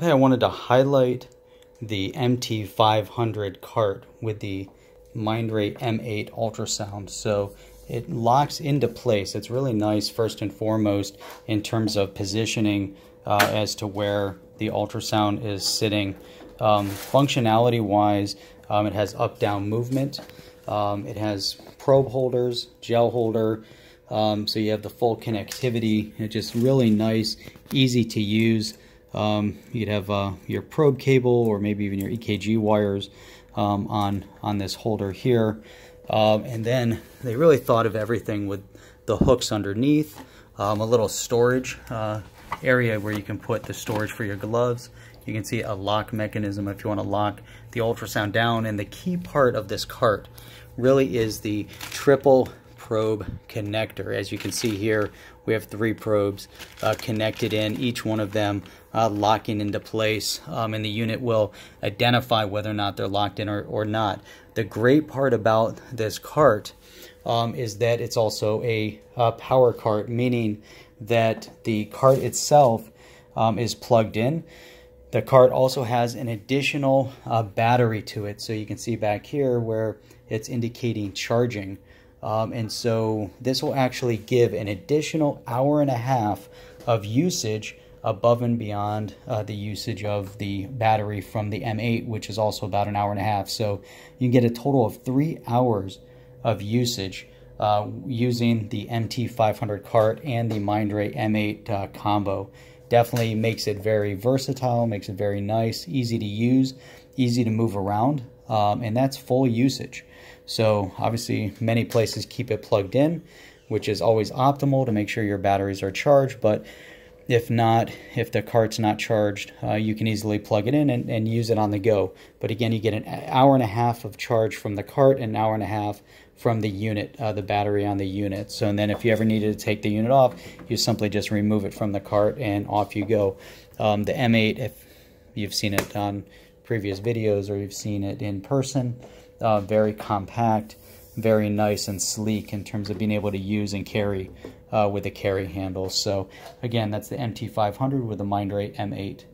I wanted to highlight the MT500 cart with the Mindray M8 ultrasound. So it locks into place. It's really nice, first and foremost, in terms of positioning uh, as to where the ultrasound is sitting. Um, functionality wise, um, it has up down movement. Um, it has probe holders, gel holder. Um, so you have the full connectivity. It's just really nice, easy to use. Um, you'd have uh, your probe cable or maybe even your EKG wires um, on, on this holder here. Um, and then they really thought of everything with the hooks underneath, um, a little storage uh, area where you can put the storage for your gloves. You can see a lock mechanism if you want to lock the ultrasound down. And the key part of this cart really is the triple probe connector. As you can see here, we have three probes uh, connected in, each one of them uh, locking into place, um, and the unit will identify whether or not they're locked in or, or not. The great part about this cart um, is that it's also a, a, power cart, meaning that the cart itself um, is plugged in. The cart also has an additional uh, battery to it. So you can see back here where it's indicating charging. Um, and so this will actually give an additional hour and a half of usage above and beyond uh, the usage of the battery from the M8, which is also about an hour and a half. So you can get a total of three hours of usage uh, using the MT500 cart and the Mindray M8 uh, combo. Definitely makes it very versatile, makes it very nice, easy to use, easy to move around, um, and that's full usage. So obviously many places keep it plugged in, which is always optimal to make sure your batteries are charged. But if not, if the cart's not charged, uh, you can easily plug it in and, and, use it on the go. But again, you get an hour and a half of charge from the cart and an hour and a half from the unit, uh, the battery on the unit. So and then if you ever needed to take the unit off, you simply just remove it from the cart and off you go. Um, the M8, if you've seen it on previous videos or you've seen it in person, uh, very compact, very nice and sleek in terms of being able to use and carry uh, with a carry handle. So again, that's the MT500 with the Mindray M8